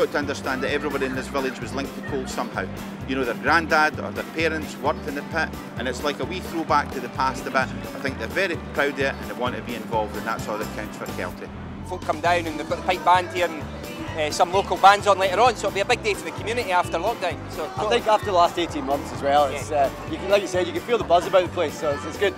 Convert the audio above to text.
Got to understand that everybody in this village was linked to coal somehow. You know, their granddad or their parents worked in the pit, and it's like a wee throwback to the past a bit. I think they're very proud of it and they want to be involved, and that's all that counts for Kelty. Folk come down and they've got the pipe band here and uh, some local bands on later on, so it'll be a big day for the community after lockdown. So I think after the last 18 months as well, it's, uh, you can, like you said, you can feel the buzz about the place, so it's, it's good.